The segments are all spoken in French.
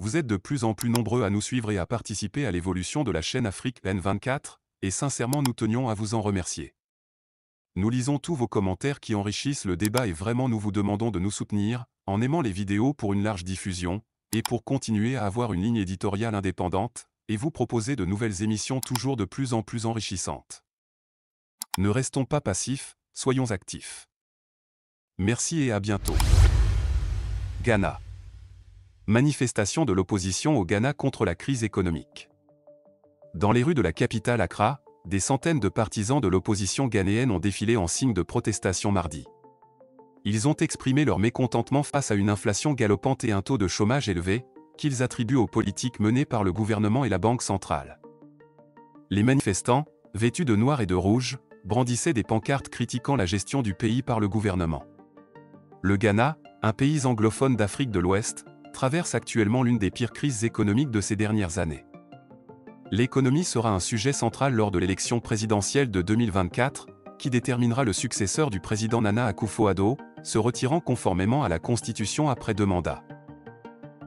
vous êtes de plus en plus nombreux à nous suivre et à participer à l'évolution de la chaîne Afrique N24, et sincèrement nous tenions à vous en remercier. Nous lisons tous vos commentaires qui enrichissent le débat et vraiment nous vous demandons de nous soutenir, en aimant les vidéos pour une large diffusion, et pour continuer à avoir une ligne éditoriale indépendante, et vous proposer de nouvelles émissions toujours de plus en plus enrichissantes. Ne restons pas passifs, soyons actifs. Merci et à bientôt. Ghana. Manifestation de l'opposition au Ghana contre la crise économique. Dans les rues de la capitale Accra, des centaines de partisans de l'opposition ghanéenne ont défilé en signe de protestation mardi. Ils ont exprimé leur mécontentement face à une inflation galopante et un taux de chômage élevé, qu'ils attribuent aux politiques menées par le gouvernement et la Banque centrale. Les manifestants, vêtus de noir et de rouge, brandissaient des pancartes critiquant la gestion du pays par le gouvernement. Le Ghana, un pays anglophone d'Afrique de l'Ouest, traverse actuellement l'une des pires crises économiques de ces dernières années. L'économie sera un sujet central lors de l'élection présidentielle de 2024, qui déterminera le successeur du président Nana Akufo-Addo, se retirant conformément à la Constitution après deux mandats.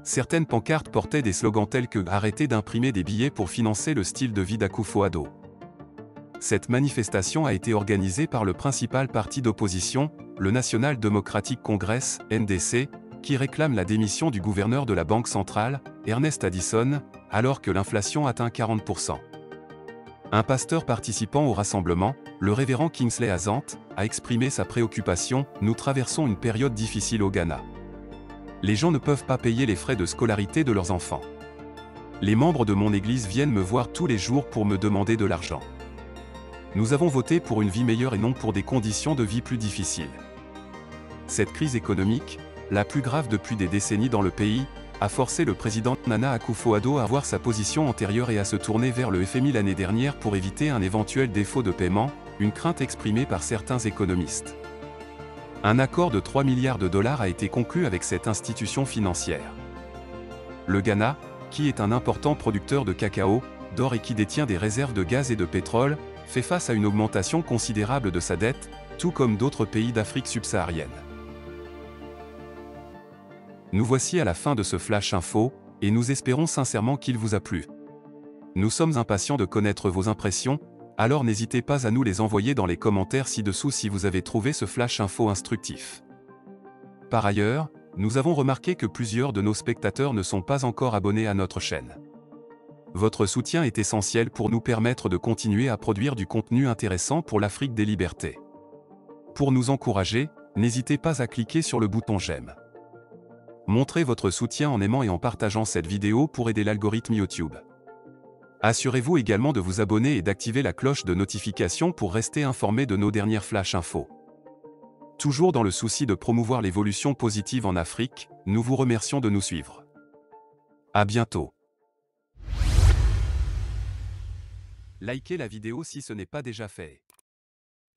Certaines pancartes portaient des slogans tels que « Arrêtez d'imprimer des billets pour financer le style de vie d'Akufo-Addo ». Cette manifestation a été organisée par le principal parti d'opposition, le National Democratic Congress, NDC, qui réclame la démission du gouverneur de la Banque centrale, Ernest Addison, alors que l'inflation atteint 40%. Un pasteur participant au rassemblement, le révérend Kingsley Azant, a exprimé sa préoccupation « Nous traversons une période difficile au Ghana. Les gens ne peuvent pas payer les frais de scolarité de leurs enfants. Les membres de mon église viennent me voir tous les jours pour me demander de l'argent. Nous avons voté pour une vie meilleure et non pour des conditions de vie plus difficiles. Cette crise économique, la plus grave depuis des décennies dans le pays, a forcé le président Nana Akufo-Addo à voir sa position antérieure et à se tourner vers le FMI l'année dernière pour éviter un éventuel défaut de paiement, une crainte exprimée par certains économistes. Un accord de 3 milliards de dollars a été conclu avec cette institution financière. Le Ghana, qui est un important producteur de cacao, d'or et qui détient des réserves de gaz et de pétrole, fait face à une augmentation considérable de sa dette, tout comme d'autres pays d'Afrique subsaharienne. Nous voici à la fin de ce Flash Info, et nous espérons sincèrement qu'il vous a plu. Nous sommes impatients de connaître vos impressions, alors n'hésitez pas à nous les envoyer dans les commentaires ci-dessous si vous avez trouvé ce Flash Info instructif. Par ailleurs, nous avons remarqué que plusieurs de nos spectateurs ne sont pas encore abonnés à notre chaîne. Votre soutien est essentiel pour nous permettre de continuer à produire du contenu intéressant pour l'Afrique des libertés. Pour nous encourager, n'hésitez pas à cliquer sur le bouton j'aime. Montrez votre soutien en aimant et en partageant cette vidéo pour aider l'algorithme YouTube. Assurez-vous également de vous abonner et d'activer la cloche de notification pour rester informé de nos dernières flash infos. Toujours dans le souci de promouvoir l'évolution positive en Afrique, nous vous remercions de nous suivre. À bientôt. Likez la vidéo si ce n'est pas déjà fait.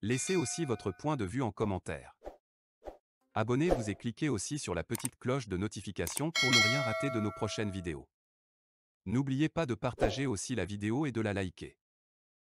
Laissez aussi votre point de vue en commentaire. Abonnez-vous et cliquez aussi sur la petite cloche de notification pour ne rien rater de nos prochaines vidéos. N'oubliez pas de partager aussi la vidéo et de la liker.